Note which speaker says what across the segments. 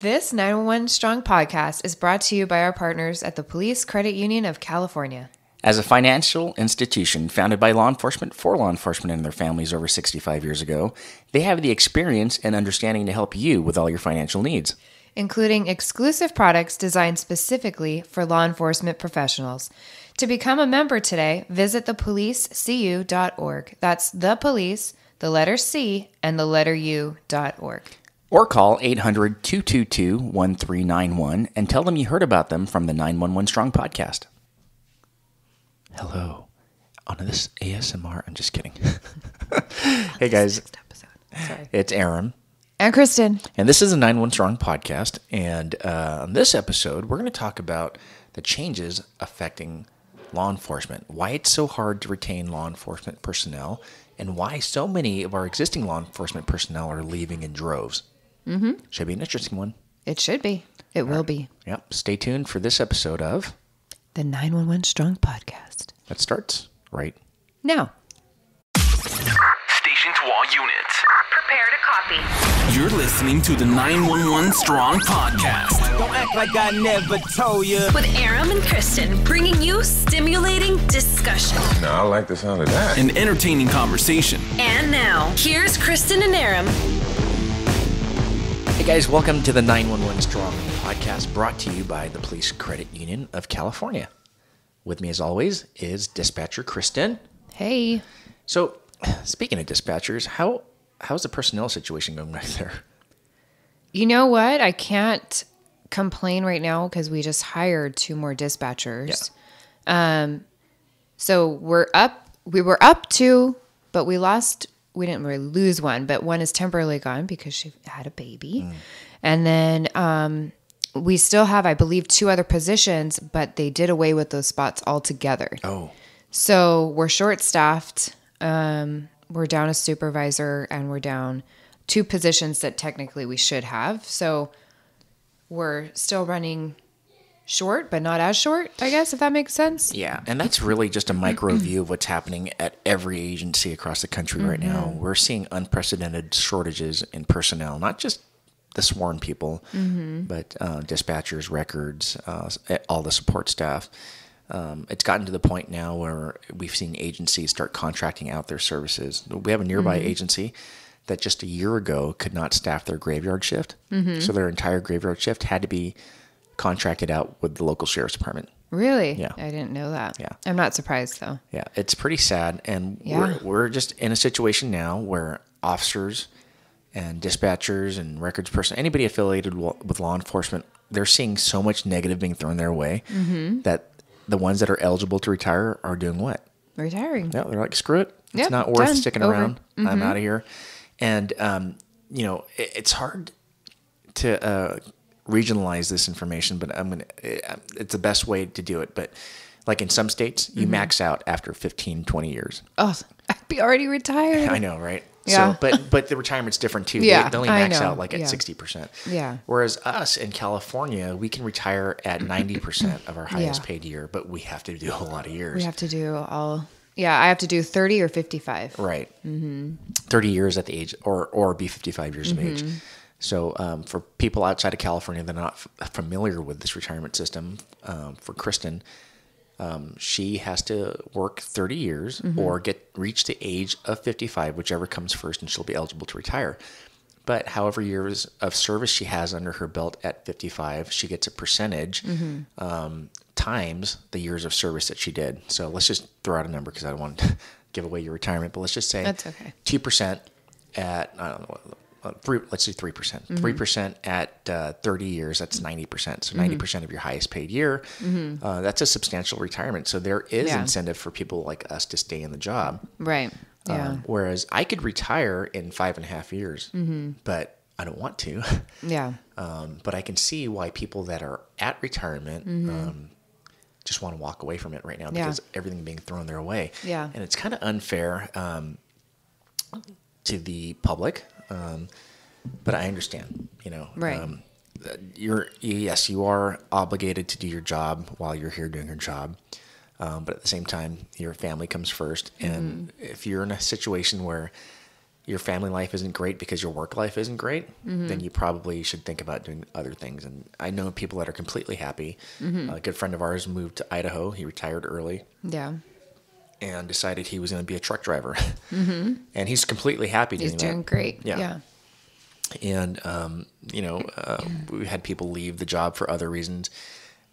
Speaker 1: This 911 Strong podcast is brought to you by our partners at the Police Credit Union of California.
Speaker 2: As a financial institution founded by law enforcement for law enforcement and their families over 65 years ago, they have the experience and understanding to help you with all your financial needs.
Speaker 1: including exclusive products designed specifically for law enforcement professionals. To become a member today, visit thepolicecu.org. That's the police, the letter C, and the letter U.org.
Speaker 2: Or call 800 222 1391 and tell them you heard about them from the 911 Strong podcast. Hello. On this ASMR, I'm just kidding. hey guys, it's Aram.
Speaker 1: And Kristen.
Speaker 2: And this is a 911 Strong podcast. And uh, on this episode, we're going to talk about the changes affecting law enforcement, why it's so hard to retain law enforcement personnel, and why so many of our existing law enforcement personnel are leaving in droves. Mm-hmm. Should be an interesting one.
Speaker 1: It should be. It will be.
Speaker 2: Yep. Stay tuned for this episode of
Speaker 1: The 911 Strong podcast.
Speaker 2: that starts right.
Speaker 1: Now,
Speaker 3: Station to all units.
Speaker 4: Prepare to copy.
Speaker 3: You're listening to the 911 Strong Podcast.
Speaker 5: Don't act like I never told you.
Speaker 4: With Aram and Kristen bringing you stimulating discussion.
Speaker 6: No, I like the sound of that.
Speaker 3: An entertaining conversation.
Speaker 4: And now, here's Kristen and Aram.
Speaker 2: Guys, welcome to the 911 Strong podcast brought to you by the Police Credit Union of California. With me, as always, is dispatcher Kristen.
Speaker 1: hey,
Speaker 2: So, speaking of dispatchers, how how's the personnel situation going right there?
Speaker 1: you know what? I can't complain right now because we just hired two more dispatchers. Um, so we're up. We were up two, but we lost. We didn't really lose one, but one is temporarily gone because she had a baby, and then um, we still have, I believe, two other positions, but they did away with those spots altogether.
Speaker 2: Oh,
Speaker 1: So we're short staffed. Um, we're down a supervisor and we're down two positions that technically we should have. So we're still running short, but not as short, I guess, if that makes sense.
Speaker 2: yeah, and that's really just a micro view of what's happening at every agency across the country right now. We're seeing unprecedented shortages in personnel, not just the sworn people, but uh, dispatchers, records, uh, all the support staff. Um, it's gotten to the point now where we've seen agencies start contracting out their services. We have a nearby agency that just a year ago could not staff their graveyard shift, so their entire graveyard shift had to be contracted out with the local sheriff's department.
Speaker 1: Really?
Speaker 2: Yeah.
Speaker 1: I didn't know that.
Speaker 2: Yeah.
Speaker 1: I'm not surprised though.
Speaker 2: Yeah, it's pretty sad, and
Speaker 1: Yeah.
Speaker 2: we're we're just in a situation now where officers and dispatchers and records person, anybody affiliated with law enforcement, they're seeing so much negative being thrown their way
Speaker 1: Mm-hmm.
Speaker 2: that the ones that are eligible to retire are doing what?
Speaker 1: Retiring.
Speaker 2: Yeah, they're like, screw it. It's
Speaker 1: Yep,
Speaker 2: not worth
Speaker 1: done.
Speaker 2: sticking
Speaker 1: Over. Mm-hmm.
Speaker 2: around. I'm out of here. And, um, you know, it, it's hard to uh, regionalize this information, but I'm going to, eh, it's the best way to do it. But like in some states, you
Speaker 1: Mm-hmm.
Speaker 2: max out after 15, 20 years.
Speaker 1: Oh, I'd be already retired.
Speaker 2: I know, right?
Speaker 1: Yeah.
Speaker 2: So, but but the retirement's different too.
Speaker 1: Yeah,
Speaker 2: they, they only max out like at
Speaker 1: Yeah.
Speaker 2: sixty percent.
Speaker 1: Yeah.
Speaker 2: Whereas us in California, we can retire at ninety percent of our highest
Speaker 1: Yeah.
Speaker 2: paid year, but we have to do a lot of years.
Speaker 1: We have to do all, yeah, I have to do 30 or 55.
Speaker 2: Right. Mm-hmm. Thirty years at the age, or or be fifty-five years of age. Mm-hmm. So um, for people outside of California that are not f- familiar with this retirement system, um, for Kristen, um, she has to work thirty years or get reach the age of fifty-five, whichever comes first, and she'll be eligible to retire. But however years of service she has under her belt at 55, she gets a percentage um, times the years of service that she did. So let's just throw out a number because I don't want to give away your retirement, but let's just say
Speaker 1: That's okay.
Speaker 2: two percent at I don't know uh, three. Let's say three percent.
Speaker 1: Mm-hmm.
Speaker 2: Three percent at uh, thirty years. That's ninety percent. So 90 percent of your highest paid year. Uh, that's a substantial retirement. So there is
Speaker 1: Mm-hmm. Yeah.
Speaker 2: incentive for people like us to stay in the job.
Speaker 1: Right. Yeah.
Speaker 2: Um, whereas I could retire in five and a half years,
Speaker 1: Mm-hmm.
Speaker 2: but I don't want to.
Speaker 1: yeah.
Speaker 2: Um, but I can see why people that are at retirement um, just want to walk away from it right now
Speaker 1: Mm-hmm. Yeah.
Speaker 2: because everything being thrown their way.
Speaker 1: Yeah.
Speaker 2: And it's kind of unfair um, to the public, um, but I understand. You know,
Speaker 1: Right.
Speaker 2: Um, you're yes, you are obligated to do your job while you're here doing your job. Um, but at the same time, your family comes first, and
Speaker 1: Mm-hmm.
Speaker 2: if you're in a situation where your family life isn't great because your work life isn't great,
Speaker 1: Mm-hmm.
Speaker 2: then you probably should think about doing other things. And I know people that are completely happy.
Speaker 1: Mm-hmm.
Speaker 2: A good friend of ours moved to Idaho. He retired early
Speaker 1: Yeah.
Speaker 2: And decided he was going to be a truck driver. And he's completely happy doing
Speaker 1: Mm-hmm. He's doing
Speaker 2: that.
Speaker 1: great.
Speaker 2: Yeah.
Speaker 1: Yeah.
Speaker 2: And, um, you know, uh, we had people leave the job for other reasons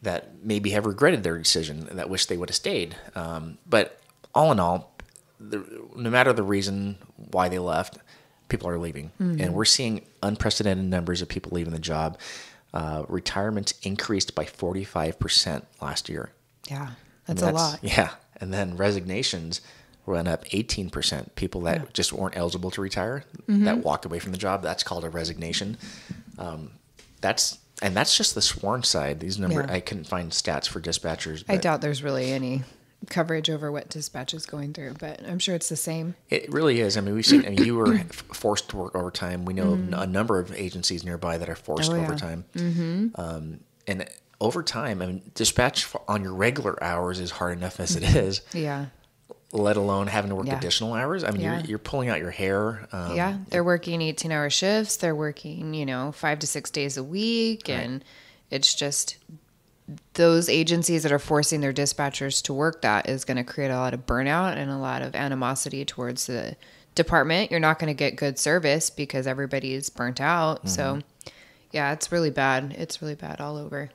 Speaker 2: that maybe have regretted their decision and that wish they would have stayed. Um, but all in all, the, no matter the reason why they left, people are leaving. And we're seeing unprecedented numbers of people leaving the job. Uh, retirements increased by 45% last year.
Speaker 1: Yeah. That's,
Speaker 2: And
Speaker 1: a lot.
Speaker 2: Yeah. And then resignations went up 18%. People that just weren't eligible to retire,
Speaker 1: Mm-hmm.
Speaker 2: that walked away from the job, that's called a resignation. Um, that's and that's just the sworn side. These numbers,
Speaker 1: Yeah.
Speaker 2: I couldn't find stats for dispatchers.
Speaker 1: I doubt there's really any coverage over what dispatch is going through, but I'm sure it's the same.
Speaker 2: It really is. I mean, we've seen. I mean, you were forced to work overtime. We know
Speaker 1: Mm-hmm.
Speaker 2: a number of agencies nearby that are forced
Speaker 1: Oh, yeah.
Speaker 2: overtime. Mm-hmm. Um, and overtime, I mean, dispatch on your regular hours is hard enough as it is.
Speaker 1: Yeah.
Speaker 2: Let alone having to work
Speaker 1: Mm-hmm. Yeah.
Speaker 2: additional hours. I mean,
Speaker 1: Yeah.
Speaker 2: you're, you're pulling out your hair. Um,
Speaker 1: yeah. They're working 18 hour shifts. They're working, you know, five to six days a week. And it's just those agencies that are forcing their dispatchers to work that is going to create a lot of burnout and a lot of animosity towards the department. You're not going to get good service because everybody's burnt out. So, yeah, it's really bad. It's really bad all over.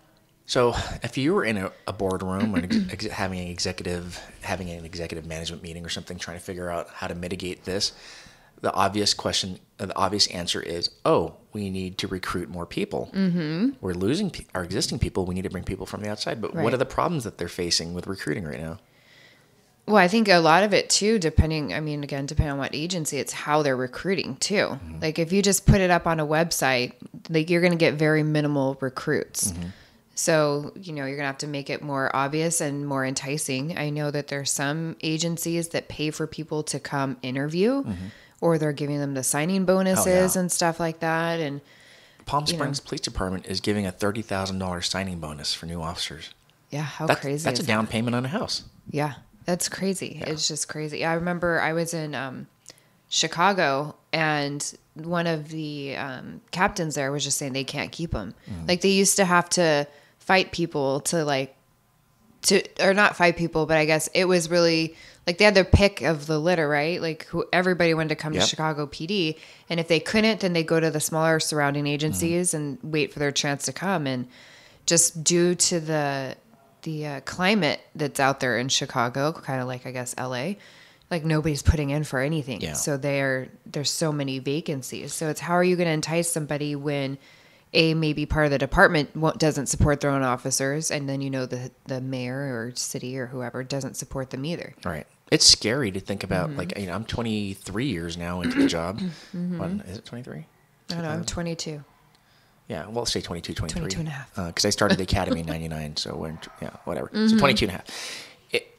Speaker 2: So, if you were in a, a boardroom and ex- having an executive having an executive management meeting or something, trying to figure out how to mitigate this, the obvious question, uh, the obvious answer is, oh, we need to recruit more people. Mm-hmm. We're losing pe- our existing people. We need to bring people from the outside. But what are the problems that they're facing with recruiting right now?
Speaker 1: Well, I think a lot of it too, depending, I mean, again, depending on what agency, it's how they're recruiting too. Like if you just put it up on a website, like you're going to get very minimal recruits. So, you know, you're going to have to make it more obvious and more enticing. I know that there's some agencies that pay for people to come interview or they're giving them the signing bonuses and stuff like that. And
Speaker 2: Palm
Speaker 1: You know.
Speaker 2: Springs Police Department is giving a thirty thousand dollars signing bonus for new officers.
Speaker 1: yeah, how
Speaker 2: That's,
Speaker 1: crazy
Speaker 2: that's a down payment on a house.
Speaker 1: Yeah, that's crazy. It's just crazy. I remember I was in um, Chicago and one of the um, captains there was just saying they can't keep them. Like they used to have to fight people to like to or not fight people, but I guess it was really like they had their pick of the litter, right? Like who everybody wanted to come
Speaker 2: Yep.
Speaker 1: to Chicago PD, and if they couldn't, then they go to the smaller surrounding agencies and wait for their chance to come. And just due to the the uh, climate that's out there in Chicago, kind of like I guess LA, like nobody's putting in for anything.
Speaker 2: Yeah.
Speaker 1: So there there's so many vacancies. So it's how are you going to entice somebody when a maybe part of the department won't, doesn't support their own officers, and then you know the the mayor or city or whoever doesn't support them either.
Speaker 2: Right. It's scary to think about.
Speaker 1: Mm-hmm.
Speaker 2: Like, you know, I'm 23 years now into the job.
Speaker 1: Mm-hmm.
Speaker 2: Is it 23?
Speaker 1: I don't know. I'm 22.
Speaker 2: Yeah, well, say 22, 23.
Speaker 1: 22 and a half.
Speaker 2: Because I started the academy in 99, so when, yeah, whatever.
Speaker 1: Mm-hmm.
Speaker 2: So 22 and a half. It,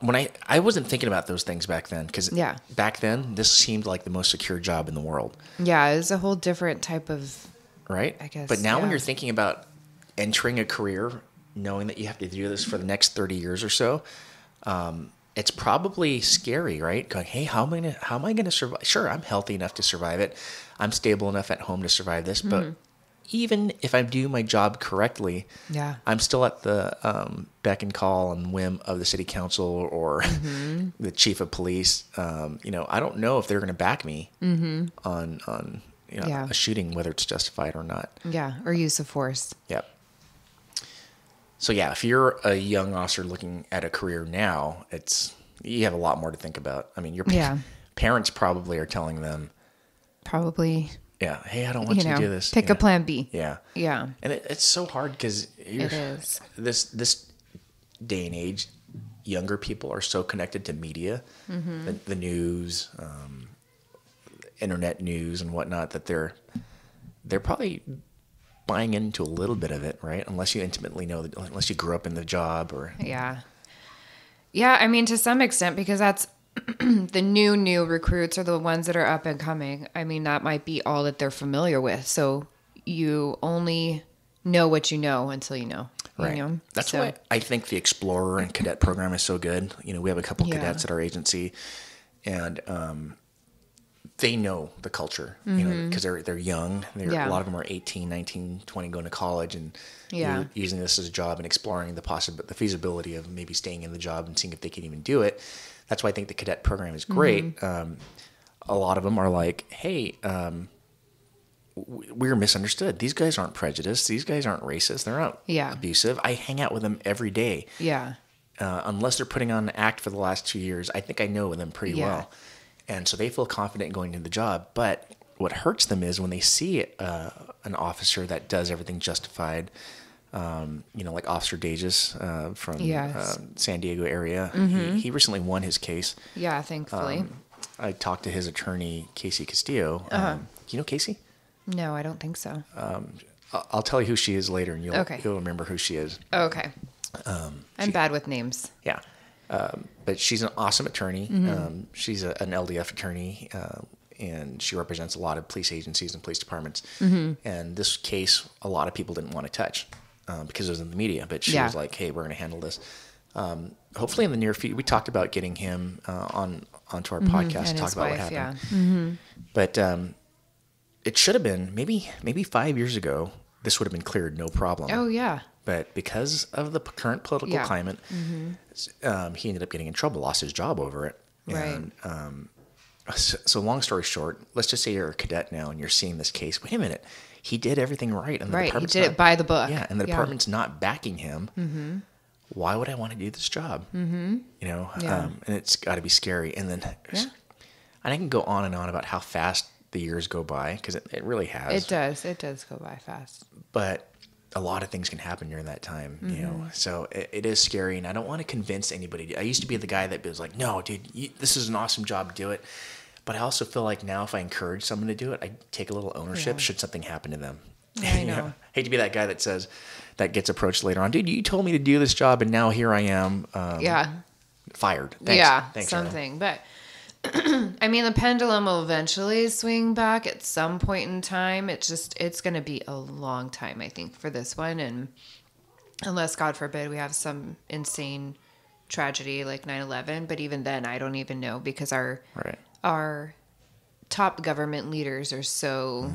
Speaker 2: when I, I wasn't thinking about those things back then because
Speaker 1: Yeah.
Speaker 2: back then this seemed like the most secure job in the world,
Speaker 1: Yeah, it was a whole different type of.
Speaker 2: Right?
Speaker 1: I guess,
Speaker 2: But now when you're thinking about entering a career, knowing that you have to do this for the next 30 years or so, um, it's probably scary, right? Going, hey, how am I gonna how am I gonna survive? Sure, I'm healthy enough to survive it. I'm stable enough at home to survive this,
Speaker 1: Mm-hmm.
Speaker 2: but even if I do my job correctly,
Speaker 1: Yeah.
Speaker 2: I'm still at the um, beck and call and whim of the city council or
Speaker 1: Mm-hmm.
Speaker 2: the chief of police. Um, you know, I don't know if they're going to back me on on you know.
Speaker 1: Yeah.
Speaker 2: a shooting, whether it's justified or not.
Speaker 1: Yeah, or use of force.
Speaker 2: Yep. So yeah, if you're a young officer looking at a career now, it's you have a lot more to think about. I mean, your
Speaker 1: Yeah.
Speaker 2: parents probably are telling them,
Speaker 1: Probably,
Speaker 2: "Yeah, hey, I don't want
Speaker 1: you
Speaker 2: you,
Speaker 1: know,
Speaker 2: to do this."
Speaker 1: pick
Speaker 2: Yeah.
Speaker 1: a plan B.
Speaker 2: Yeah.
Speaker 1: Yeah.
Speaker 2: And it, it's so hard because
Speaker 1: It is.
Speaker 2: this this day and age. Younger people are so connected to media,
Speaker 1: Mm-hmm.
Speaker 2: the, the news, um, internet news, and whatnot that they're they're probably buying into a little bit of it, right? Unless you intimately know, that, unless you grew up in the job or
Speaker 1: Yeah. Yeah, I mean, to some extent, because that's the new, new recruits are the ones that are up and coming. I mean, that might be all that they're familiar with. So you only know what you know until you know. You
Speaker 2: Right.
Speaker 1: know?
Speaker 2: That's
Speaker 1: So-
Speaker 2: why I think the Explorer and Cadet program is so good. You know, we have a couple
Speaker 1: Yeah.
Speaker 2: cadets at our agency, and um, they know the culture, you know, because they're they're young. They're,
Speaker 1: Mm-hmm. Yeah.
Speaker 2: A lot of them are 18, 19, 20, going to college and
Speaker 1: Yeah.
Speaker 2: using this as a job and exploring the possible the feasibility of maybe staying in the job and seeing if they can even do it. That's why I think the cadet program is great.
Speaker 1: Mm-hmm.
Speaker 2: Um, a lot of them are like, hey. Um, we're misunderstood. These guys aren't prejudiced. These guys aren't racist. They're not
Speaker 1: Yeah.
Speaker 2: abusive. I hang out with them every day
Speaker 1: Yeah.
Speaker 2: uh, unless they're putting on an act for the last two years, I think I know them pretty
Speaker 1: Yeah.
Speaker 2: well. And so they feel confident in going into the job. But what hurts them is when they see uh, an officer that does everything justified, um, you know, like Officer Dages uh, from
Speaker 1: Yes. Mm-hmm.
Speaker 2: um, San Diego area. He, he recently won his case.
Speaker 1: Yeah, thankfully.
Speaker 2: Um, I talked to his attorney, Casey Castillo.
Speaker 1: Uh-huh.
Speaker 2: Um, you know Casey?
Speaker 1: no, I don't think so.
Speaker 2: I- I'll tell you who she is later, and you'll
Speaker 1: Okay.
Speaker 2: you'll remember who she is.
Speaker 1: okay.
Speaker 2: Um,
Speaker 1: I'm bad with names.
Speaker 2: Yeah. Um, but she's an awesome attorney.
Speaker 1: Mm-hmm.
Speaker 2: Um, she's a, an LDF attorney, uh, and she represents a lot of police agencies and police departments.
Speaker 1: Mm-hmm.
Speaker 2: And this case, a lot of people didn't want to touch um, because it was in the media. But she
Speaker 1: Yeah.
Speaker 2: was like, "Hey, we're going to handle this." Um, hopefully, in the near future, we talked about getting him uh, on onto our podcast to
Speaker 1: Mm-hmm. And
Speaker 2: talk about
Speaker 1: wife,
Speaker 2: what
Speaker 1: yeah.
Speaker 2: happened. But um, it should have been maybe maybe five years ago. This would have been cleared, no problem
Speaker 1: Oh, yeah.
Speaker 2: But because of the current political
Speaker 1: Yeah. Mm-hmm.
Speaker 2: climate, um, he ended up getting in trouble, lost his job over it.
Speaker 1: Right.
Speaker 2: Um, so, so long story short, let's just say you're a cadet now and you're seeing this case. Wait a minute, he did everything right, and the
Speaker 1: Right. He did it by the book.
Speaker 2: Yeah, and the
Speaker 1: Yeah.
Speaker 2: department's not backing him. Mm-hmm. Why would I want to do this job? Mm-hmm. You know,
Speaker 1: Yeah.
Speaker 2: um, and it's got to be scary. And then,
Speaker 1: Yeah.
Speaker 2: and I can go on and on about how fast the years go by because it, it really has
Speaker 1: It does. It does go by fast.
Speaker 2: but a lot of things can happen during that time, you know. So it, it is scary, and I don't want to convince anybody. I used to be the guy that was like, "No, dude, you, this is an awesome job. Do it." But I also feel like now, if I encourage someone to do it, I take a little ownership.
Speaker 1: Yeah.
Speaker 2: Should something happen to them,
Speaker 1: I
Speaker 2: You
Speaker 1: know.
Speaker 2: hate to be that guy that says that gets approached later on, dude. You told me to do this job, and now here I am, um,
Speaker 1: yeah.
Speaker 2: fired. Thanks.
Speaker 1: Yeah.
Speaker 2: Thanks,
Speaker 1: something. But I mean, the pendulum will eventually swing back at some point in time. It's just, it's going to be a long time, I think, for this one. And unless, God forbid, we have some insane tragedy like 9 11. But even then, I don't even know because our,
Speaker 2: Right.
Speaker 1: our top government leaders are so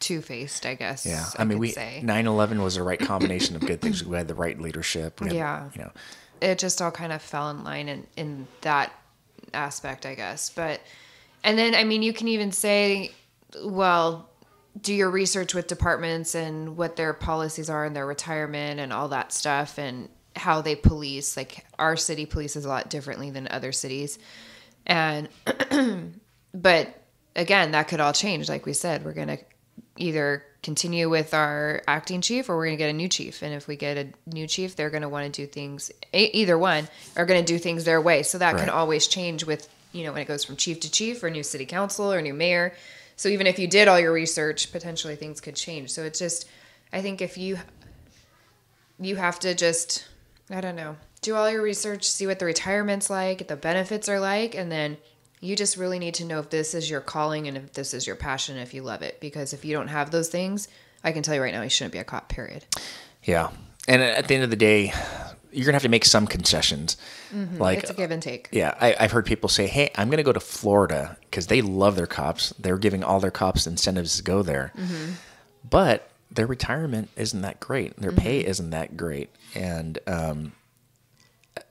Speaker 1: two faced, I guess.
Speaker 2: Mm-hmm. Yeah,
Speaker 1: I,
Speaker 2: I, mean, we
Speaker 1: say.
Speaker 2: 9/11 was the right combination of good things. We had the right leadership. Had,
Speaker 1: Yeah.
Speaker 2: you know,
Speaker 1: it just all kind of fell in line in, in that aspect, I guess. But, and then, I mean, you can even say, well, do your research with departments and what their policies are and their retirement and all that stuff and how they police. Like, our city polices a lot differently than other cities. And, but again, that could all change. Like we said, we're going to either continue with our acting chief or we're going to get a new chief. And if we get a new chief, they're going to want to do things, either one are going to do things their way. So that
Speaker 2: Right.
Speaker 1: can always change with, you know, when it goes from chief to chief or new city council or new mayor. So even if you did all your research, potentially things could change. So it's just, I think if you, you have to just, I don't know, do all your research, see what the retirement's like, the benefits are like, and then you just really need to know if this is your calling and if this is your passion, if you love it. Because if you don't have those things, I can tell you right now, you shouldn't be a cop, period.
Speaker 2: Yeah. And at the end of the day, you're gonna have to make some concessions. Mm-hmm. Like,
Speaker 1: It's a give and take.
Speaker 2: yeah, I, I've heard people say, "Hey, I'm gonna go to Florida because they love their cops. They're giving all their cops incentives to go there, mm-hmm. but their retirement isn't that great. Their pay mm-hmm. isn't that great, and um,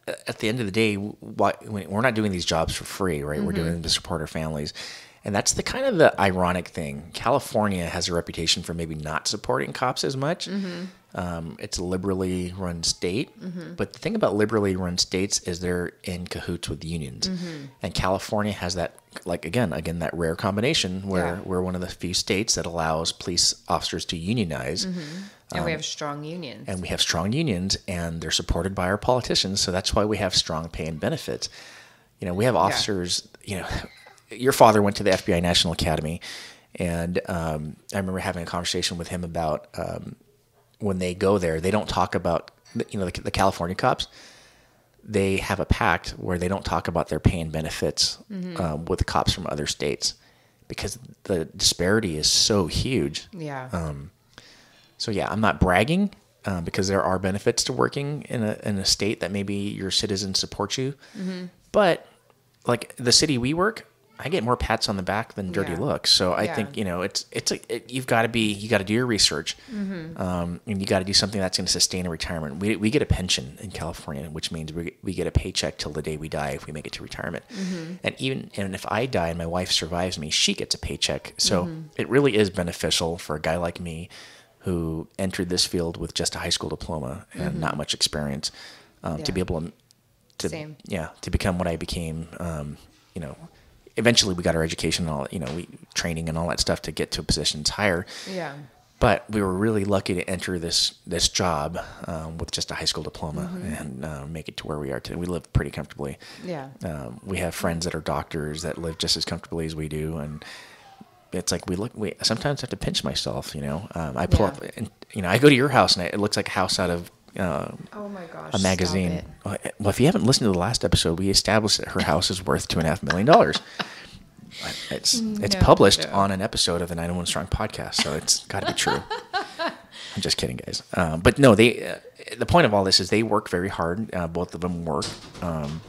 Speaker 2: at the end of the day, why, we're not doing these jobs for free, right? We're mm-hmm. doing them to support our families." And that's the kind of the ironic thing. California has a reputation for maybe not supporting cops as much. Mm-hmm. Um, it's a liberally run state, mm-hmm. but the thing about liberally run states is they're in cahoots with unions, and California has that, like again, again that rare combination where
Speaker 1: Yeah.
Speaker 2: we're one of the few states that allows police officers to unionize,
Speaker 1: And we have strong unions.
Speaker 2: Um, and we have strong unions, and they're supported by our politicians, so that's why we have strong pay and benefits. You know, we have officers. You know, your father went to the FBI National Academy, and um, I remember having a conversation with him about um, when they go there, they don't talk about you know the, the California cops. They have a pact where they don't talk about their pay and benefits um, with the cops from other states because the disparity is so huge.
Speaker 1: yeah.
Speaker 2: um, So yeah, I'm not bragging um, because there are benefits to working in a in a state that maybe your citizens support you. But like the city we work, I get more pats on the back than dirty
Speaker 1: Yeah.
Speaker 2: looks. So I
Speaker 1: Yeah.
Speaker 2: think you know it's it's a, it, you've got to be you got to do your research,
Speaker 1: Mm-hmm.
Speaker 2: um, and you got to do something that's going to sustain a retirement. We, we get a pension in California, which means we, we get a paycheck till the day we die if we make it to retirement.
Speaker 1: Mm-hmm.
Speaker 2: And even and if I die and my wife survives me, she gets a paycheck. So
Speaker 1: Mm-hmm.
Speaker 2: it really is beneficial for a guy like me who entered this field with just a high school diploma and not much experience um, to
Speaker 1: Mm-hmm.
Speaker 2: Be able to to
Speaker 1: Same.
Speaker 2: yeah to become what I became. Um, you know, eventually we got our education and all you know we training and all that stuff to get to positions higher.
Speaker 1: Yeah.
Speaker 2: But we were really lucky to enter this this job um, with just a high school diploma
Speaker 1: Mm-hmm.
Speaker 2: and uh, make it to where we are today. We live pretty comfortably.
Speaker 1: Yeah.
Speaker 2: Um, we have friends that are doctors that live just as comfortably as we do, and it's like we look. We sometimes have to pinch myself. You know, um, I pull
Speaker 1: Yeah.
Speaker 2: up, and you know, I go to your house and it looks like a house out of. Uh,
Speaker 1: Oh my gosh.
Speaker 2: a magazine.
Speaker 1: it.
Speaker 2: Well, if you haven't listened to the last episode, we established that her house is worth two and a half million dollars. It's it's published
Speaker 1: no.
Speaker 2: on an episode of the 901 Strong podcast, so it's got to be true. I'm just kidding, guys. Um, but no, they. Uh, the point of all this is they work very hard. Uh, both of them work. Um,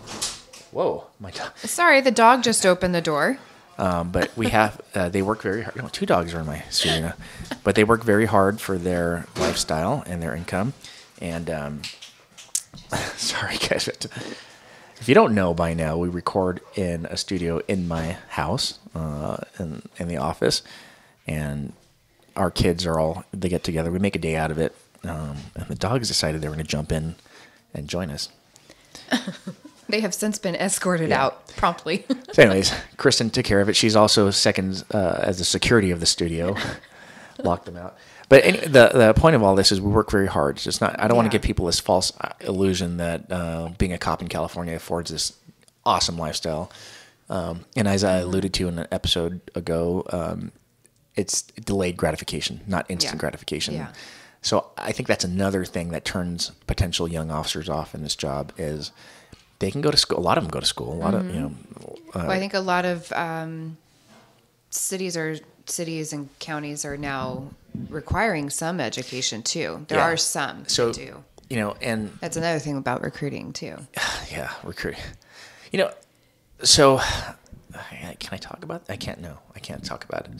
Speaker 2: whoa, my. do-
Speaker 1: Sorry, the dog just opened the door.
Speaker 2: Um, but we have uh, they work very hard. No, two dogs are in my studio, but they work very hard for their lifestyle and their income. And um, sorry, guys, if you don't know by now, we record in a studio in my house, uh, in in the office, and our kids are all they get together. We make a day out of it, um, and the dogs decided they were going to jump in and join us.
Speaker 1: They have since been escorted
Speaker 2: Yeah.
Speaker 1: out promptly.
Speaker 2: So, anyways, Kristen took care of it. She's also second uh, as the security of the studio. Locked them out. But any, the the point of all this is we work very hard. It's just not. I don't want to give people this false uh, illusion that uh, being a cop in California affords this awesome lifestyle. Um, and as I alluded to in an episode ago, um, it's delayed gratification, not instant
Speaker 1: Yeah.
Speaker 2: gratification.
Speaker 1: Yeah.
Speaker 2: So I think that's another thing that turns potential young officers off in this job is they can go to school. A lot of them go to school. A lot of you know.
Speaker 1: well, I think a lot of um, cities or cities and counties are now requiring some education too. There
Speaker 2: Yeah.
Speaker 1: are some
Speaker 2: so
Speaker 1: that do.
Speaker 2: you know and
Speaker 1: That's another thing about recruiting too.
Speaker 2: yeah recruiting you know so can i talk about i can't no i can't talk about it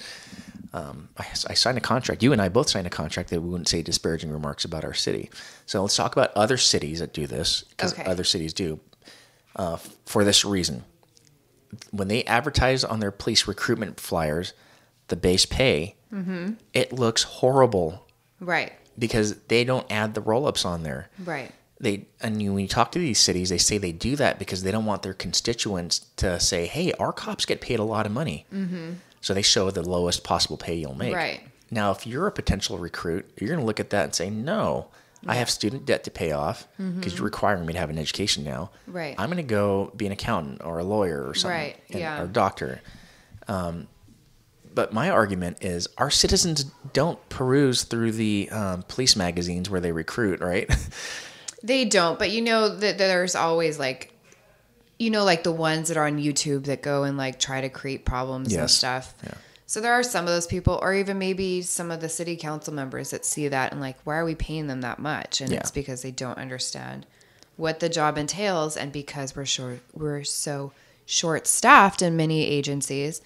Speaker 2: um, I, I signed a contract you and i both signed a contract that we wouldn't say disparaging remarks about our city so let's talk about other cities that do this because
Speaker 1: Okay.
Speaker 2: other cities do uh, for this reason when they advertise on their police recruitment flyers the base pay
Speaker 1: Mm-hmm.
Speaker 2: it looks horrible
Speaker 1: Right.
Speaker 2: because they don't add the roll-ups on there
Speaker 1: Right.
Speaker 2: they and you, when you talk to these cities, they say they do that because they don't want their constituents to say, "Hey, our cops get paid a lot of money." Mm-hmm. So they show the lowest possible pay you'll make.
Speaker 1: Right.
Speaker 2: Now, if you're a potential recruit, you're going to look at that and say, "No, I have student debt to pay off because you're requiring me to have an education now.
Speaker 1: Right.
Speaker 2: I'm going to go be an accountant or a lawyer or something,
Speaker 1: Right,
Speaker 2: and-
Speaker 1: yeah.
Speaker 2: or a doctor." Um, but my argument is our citizens don't peruse through the um, police magazines where they recruit, right?
Speaker 1: They don't, but you know that there's always like, you know, like the ones that are on YouTube that go and like try to create problems and stuff.
Speaker 2: Yeah.
Speaker 1: So there are some of those people, or even maybe some of the city council members that see that and like, why are we paying them that much? And
Speaker 2: Yeah.
Speaker 1: it's because they don't understand what the job entails, and because we're short, we're so short staffed in many agencies.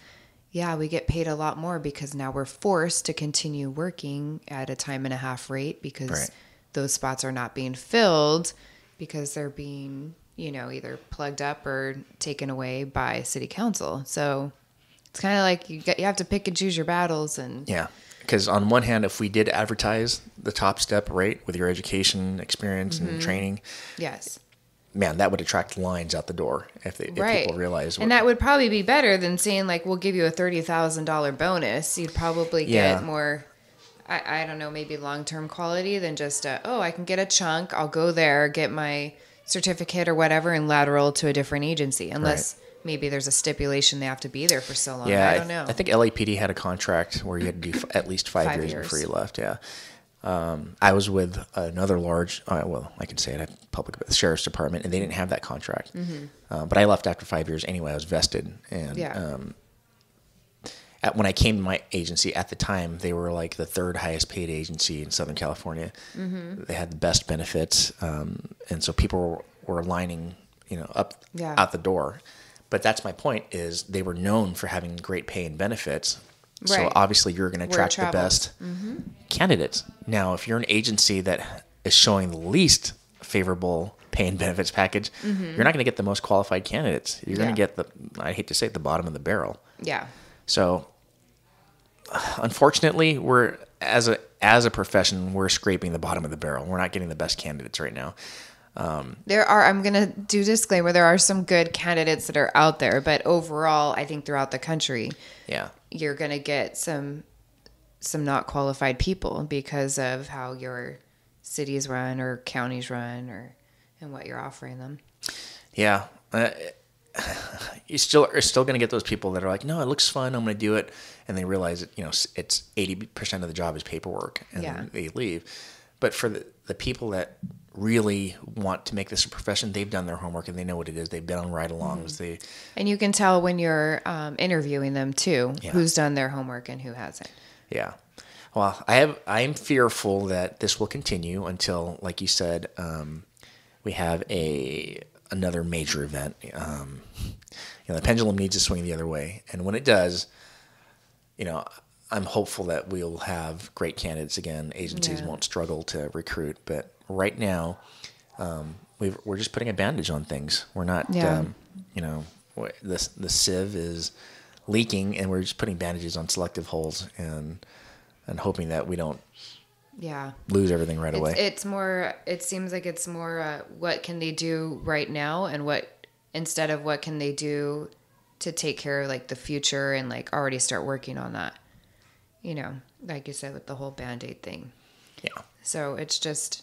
Speaker 1: Yeah, we get paid a lot more because now we're forced to continue working at a time and a half rate because
Speaker 2: Right.
Speaker 1: those spots are not being filled because they're being, you know, either plugged up or taken away by city council. So it's kind of like you you have to pick and choose your battles and
Speaker 2: Yeah. Because on one hand, if we did advertise the top step rate with your education, experience,
Speaker 1: Mm-hmm.
Speaker 2: and training,
Speaker 1: yes.
Speaker 2: man, that would attract lines out the door if, they, if
Speaker 1: right.
Speaker 2: people realize.
Speaker 1: and that would probably be better than saying like we'll give you a thirty thousand dollar bonus. You'd probably
Speaker 2: Yeah.
Speaker 1: get more. I, I don't know, maybe long term quality than just a, oh, I can get a chunk. I'll go there, get my certificate or whatever, and lateral to a different agency. Unless maybe there's a stipulation they have to be there for so long.
Speaker 2: yeah,
Speaker 1: I don't know.
Speaker 2: I think LAPD had a contract where you had to do f- at least five,
Speaker 1: Five
Speaker 2: years,
Speaker 1: years.
Speaker 2: before you left. Yeah. Um, I was with another large, uh, well, I can say it, at public the sheriff's department, and they didn't have that contract. Uh, but I left after five years anyway. I was vested, and
Speaker 1: Mm-hmm. Yeah.
Speaker 2: um, at, when I came to my agency at the time, they were like the third highest paid agency in Southern California.
Speaker 1: Mm-hmm.
Speaker 2: They had the best benefits, um, and so people were, were lining, you know, up
Speaker 1: Yeah.
Speaker 2: out the door. But that's my point is they were known for having great pay and benefits. So obviously you're going to attract the
Speaker 1: travels. Mm-hmm.
Speaker 2: best candidates. Now, if you're an agency that is showing the least favorable pay and benefits package, you're not going to get the most qualified candidates. You're going
Speaker 1: Mm-hmm.
Speaker 2: To get the I hate to say it, the bottom of the barrel.
Speaker 1: Yeah.
Speaker 2: So unfortunately, we're as a as a profession, we're scraping the bottom of the barrel. We're not getting the best candidates right now.
Speaker 1: There are, I'm going to do disclaimer, there are some good candidates that are out there, but overall, I think throughout the country,
Speaker 2: Yeah.
Speaker 1: you're going to get some some not qualified people because of how your cities run or counties run or and what you're offering them.
Speaker 2: Yeah. Uh, you still are still going to get those people that are like, no, it looks fun. I'm going to do it. And they realize that, you know, it's 80% of the job is paperwork and
Speaker 1: Yeah.
Speaker 2: they leave. But for the, the people that really want to make this a profession, they've done their homework and they know what it is. They've been on ride alongs. They,
Speaker 1: And you can tell when you're um, interviewing them too,
Speaker 2: Yeah.
Speaker 1: who's done their homework and who hasn't.
Speaker 2: Yeah. Well, I have. I am fearful that this will continue until, like you said, um, we have a another major event. Um, you know, the pendulum needs to swing the other way, and when it does, you know, I'm hopeful that we'll have great candidates again. Agencies
Speaker 1: Yeah.
Speaker 2: won't struggle to recruit, but right now, um, we've, we're just putting a bandage on things. We're not,
Speaker 1: Yeah.
Speaker 2: um, you know, the the sieve is leaking, and we're just putting bandages on selective holes and and hoping that we don't
Speaker 1: Yeah.
Speaker 2: lose everything right away.
Speaker 1: It's, it's more, it seems like it's more uh, what can they do right now and what, instead of what can they do to take care of like the future and like already start working on that. You know, like you said with the whole band aid thing.
Speaker 2: yeah.
Speaker 1: So it's just,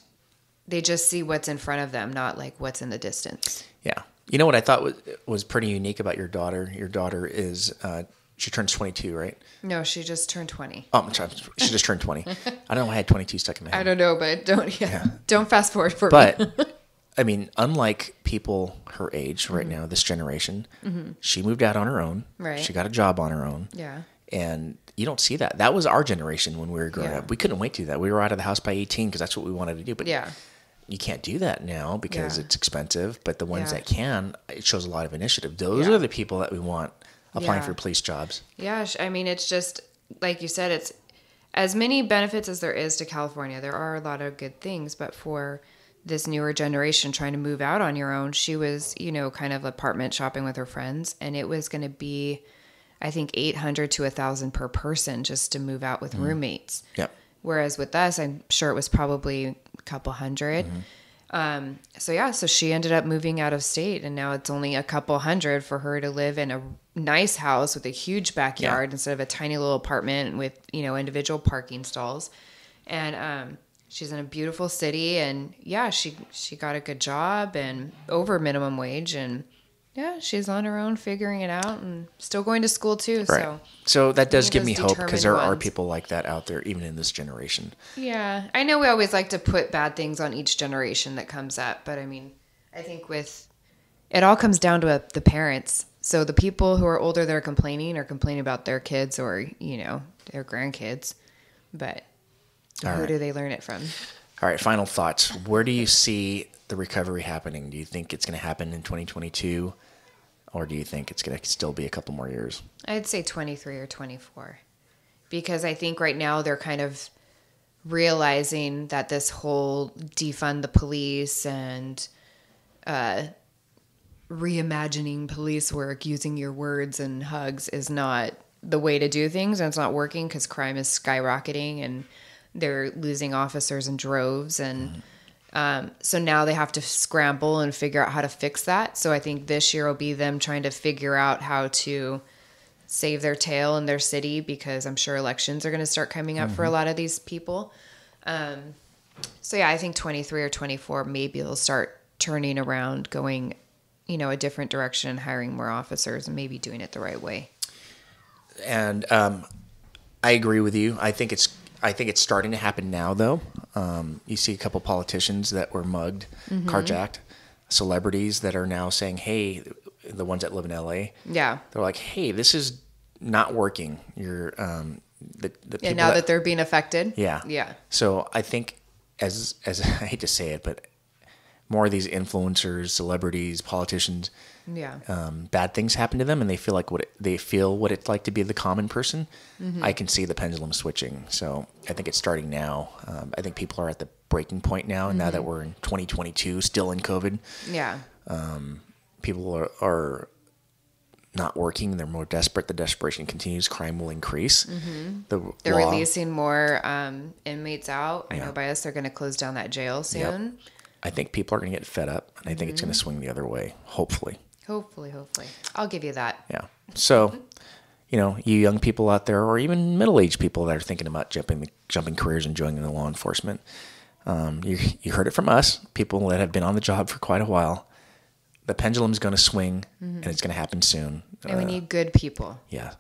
Speaker 1: they just see what's in front of them, not like what's in the distance.
Speaker 2: Yeah. You know what I thought was was pretty unique about your daughter? Your daughter is uh, she turns 22, right?
Speaker 1: No, she just turned 20.
Speaker 2: Oh, I'm sorry, she just turned 20. I don't know why I had 22 stuck in my head.
Speaker 1: I don't know, but don't, yeah, don't fast forward for me.
Speaker 2: But I mean, unlike people her age right
Speaker 1: Mm-hmm.
Speaker 2: now, this generation, she moved out on her own.
Speaker 1: Right.
Speaker 2: She got a job on her own.
Speaker 1: Yeah.
Speaker 2: And you don't see that. That was our generation when we were growing
Speaker 1: Yeah.
Speaker 2: up. We couldn't wait to do that. We were out of the house by 18 because that's what we wanted to do. But
Speaker 1: Yeah.
Speaker 2: You can't do that now because
Speaker 1: Yeah.
Speaker 2: it's expensive. But the ones
Speaker 1: Yeah.
Speaker 2: that can, it shows a lot of initiative. Those
Speaker 1: Yeah.
Speaker 2: are the people that we want applying for police jobs.
Speaker 1: Yeah, I mean, it's just like you said, it's as many benefits as there is to California. There are a lot of good things, but for this newer generation trying to move out on your own, she was, you know, kind of apartment shopping with her friends, and it was going to be, I think, eight hundred to a thousand per person just to move out with mm. roommates.
Speaker 2: Yep.
Speaker 1: Whereas with us, I'm sure it was probably a couple 100 Um, so yeah, so she ended up moving out of state, and now it's only a couple hundred for her to live in a nice house with a huge backyard instead of a tiny little apartment with you know individual parking stalls. And um, she's in a beautiful city, and yeah, she she got a good job and over minimum wage, and yeah, she's on her own figuring it out, and still going to school too.
Speaker 2: Right.
Speaker 1: So
Speaker 2: So that does give me hope because there
Speaker 1: determined
Speaker 2: are people like that out there, even in this generation.
Speaker 1: Yeah, I know we always like to put bad things on each generation that comes up, but I mean, I think with it all comes down to uh the parents. So the people who are older that are complaining are complaining about their kids or you know their grandkids, but who
Speaker 2: right.
Speaker 1: do they learn it from?
Speaker 2: All right, final thoughts. Where do you see the recovery happening? Do you think it's going to happen in 2022, or do you think it's going to still be a couple more years?
Speaker 1: I'd say 23 or 24. Because I think right now they're kind of realizing that this whole defund the police and uh, reimagining police work using your words and hugs is not the way to do things and it's not working because crime is skyrocketing and they're losing officers in droves and um, so now they have to scramble and figure out how to fix that. So i think this year will be them trying to figure out how to save their tail in their city because i'm sure elections are going to start coming up for a lot of these people. Um, so yeah i think 23 or 24 maybe they'll start turning around going you know a different direction hiring more officers and maybe doing it the right way.
Speaker 2: And um, I agree with you. I think it's I think it's starting to happen now, though. Um, you see a couple politicians that were mugged,
Speaker 1: Mm-hmm.
Speaker 2: carjacked, celebrities that are now saying, "Hey," the ones that live in LA,
Speaker 1: yeah
Speaker 2: they're like, "Hey, this is not working." You're um, the the people
Speaker 1: and now that, they're being affected
Speaker 2: Yeah.
Speaker 1: yeah
Speaker 2: So I think as as I hate to say it, but more of these influencers, celebrities, politicians,
Speaker 1: Yeah.
Speaker 2: um, bad things happen to them, and they feel like what it, they feel what it's like to be the common person.
Speaker 1: Mm-hmm.
Speaker 2: I can see the pendulum switching. So I think it's starting now. Um, I think people are at the breaking point now, and now
Speaker 1: Mm-hmm.
Speaker 2: that we're in 2022, still in COVID,
Speaker 1: yeah.
Speaker 2: people are, are not working. They're more desperate. The desperation continues. Crime will increase.
Speaker 1: Mm-hmm. They're
Speaker 2: law-
Speaker 1: releasing more um, inmates out. I
Speaker 2: Yeah.
Speaker 1: know by us they're going to close down that jail soon.
Speaker 2: I think people are going to get fed up, and I think it's
Speaker 1: Mm-hmm.
Speaker 2: going to swing the other way. Hopefully.
Speaker 1: Hopefully, hopefully. I'll give you that.
Speaker 2: Yeah. So, you know, you young people out there, or even middle-aged people that are thinking about jumping the jumping careers and joining the law enforcement, um, you you heard it from us, people that have been on the job for quite a while. The pendulum's going to swing, and it's going to happen soon.
Speaker 1: And we
Speaker 2: Uh,
Speaker 1: need good people.
Speaker 2: yeah,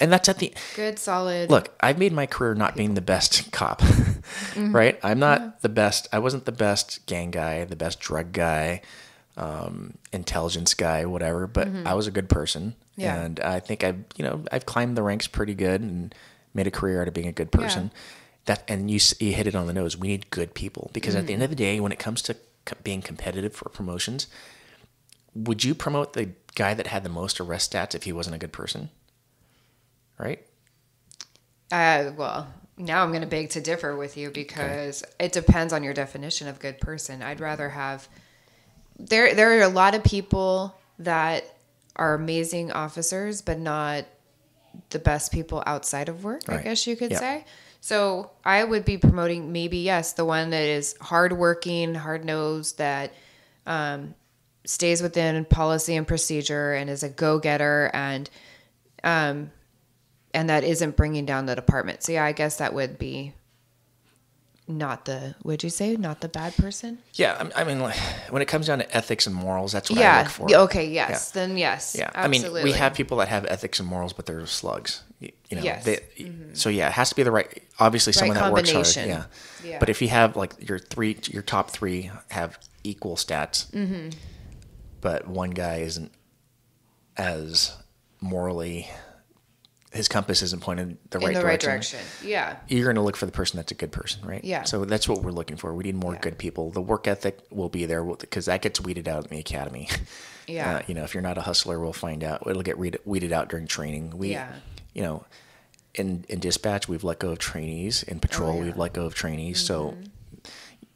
Speaker 2: and that's at the
Speaker 1: Good, solid.
Speaker 2: look. I've made my career not being the best cop,
Speaker 1: Mm-hmm.
Speaker 2: right? I'm not the best. I wasn't the best gang guy, the best drug guy, um, intelligence guy, whatever. But I was a good person,
Speaker 1: Mm-hmm. Yeah.
Speaker 2: and I think I've you know I've climbed the ranks pretty good and made a career out of being a good person. That and you you hit it on the nose. We need good people because at the end of the day, when it comes to co- being competitive for promotions, would you promote the guy that had the most arrest stats if he wasn't a good person? Right?
Speaker 1: Uh, well, now I'm going to beg to differ with you because it depends on your definition of good person. I'd rather have there. There are a lot of people that are amazing officers, but not the best people outside of work. I guess you could say. So I would be promoting maybe yes, the one that is hardworking, hard nosed, that um, stays within policy and procedure, and is a go getter, and um, and that isn't bringing down the department. So yeah, I guess that would be not the. Would you say not the bad person?
Speaker 2: Yeah, I I mean, like, when it comes down to ethics and morals, that's what I
Speaker 1: Yeah.
Speaker 2: look for.
Speaker 1: Okay. Yes. Then yes.
Speaker 2: Yeah,
Speaker 1: Absolutely.
Speaker 2: I mean, we have people that have ethics and morals, but they're slugs. You, you know,
Speaker 1: Yes. Mm-hmm.
Speaker 2: so yeah, it has to be the right. Obviously, someone that works hard. Yeah.
Speaker 1: Yeah.
Speaker 2: but if you have like your three, your top three have equal stats,
Speaker 1: Mm-hmm.
Speaker 2: but one guy isn't as morally, his compass isn't pointed the
Speaker 1: in
Speaker 2: right
Speaker 1: the right
Speaker 2: direction.
Speaker 1: direction. Yeah.
Speaker 2: You're going to look for the person that's a good person, right?
Speaker 1: Yeah.
Speaker 2: So that's what we're looking for. We need more
Speaker 1: Yeah.
Speaker 2: good people. The work ethic will be there because that gets weeded out in the academy.
Speaker 1: Yeah.
Speaker 2: Uh, you know, if you're not a hustler, we'll find out. It'll get weed- weeded out during training. We,
Speaker 1: Yeah.
Speaker 2: you know, in in dispatch, we've let go of trainees. In patrol,
Speaker 1: Oh, yeah. Mm-hmm.
Speaker 2: we've let go of trainees. So,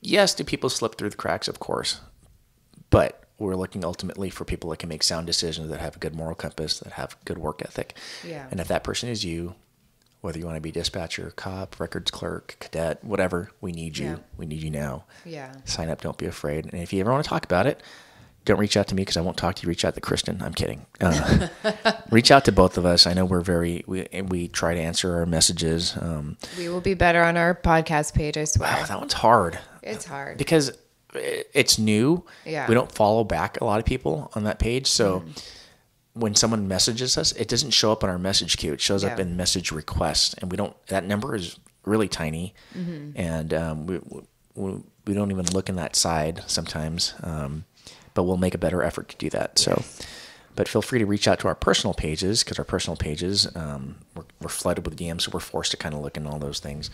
Speaker 2: yes, do people slip through the cracks? Of course, but we're looking ultimately for people that can make sound decisions, that have a good moral compass, that have good work ethic.
Speaker 1: Yeah.
Speaker 2: And if that person is you, whether you want to be dispatcher, cop, records clerk, cadet, whatever, we need you.
Speaker 1: Yeah.
Speaker 2: We need you now.
Speaker 1: Yeah.
Speaker 2: Sign up. Don't be afraid. And if you ever want to talk about it, don't reach out to me because I won't talk to you. Reach out to Kristen. I'm kidding. Uh, reach out to both of us. I know we're very we we try to answer our messages. Um,
Speaker 1: We will be better on our podcast page. I swear.
Speaker 2: wow, that one's hard
Speaker 1: It's hard.
Speaker 2: because it's new.
Speaker 1: Yeah.
Speaker 2: We don't follow back a lot of people on that page, so. When someone messages us, it doesn't show up on our message queue. It shows up in message requests, and we don't. That number is really tiny,
Speaker 1: Mm-hmm.
Speaker 2: and um, we, we we don't even look in that side sometimes. Um, but we'll make a better effort to do that. So, but feel free to reach out to our personal pages because our personal pages um, we're, we're flooded with DMs, so we're forced to kind of look in all those things.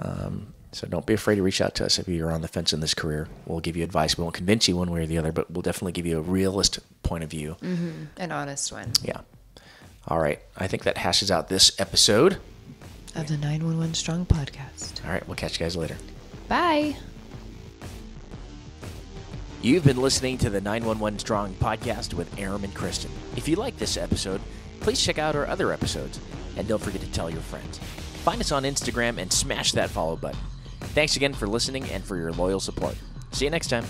Speaker 2: Um, so don't be afraid to reach out to us if you're on the fence in this career. We'll give you advice. We won't convince you one way or the other, but we'll definitely give you a realist point of view.
Speaker 1: An honest one.
Speaker 2: Yeah. All right. I think that hashes out this episode.
Speaker 1: Of the 911 Strong podcast.
Speaker 2: All right. We'll catch you guys later.
Speaker 1: Bye.
Speaker 2: You've been listening to the 911 Strong podcast with Aram and Kristen. If you like this episode, please check out our other episodes and don't forget to tell your friends. Find us on Instagram and smash that follow button. Thanks again for listening and for your loyal support. See you next time.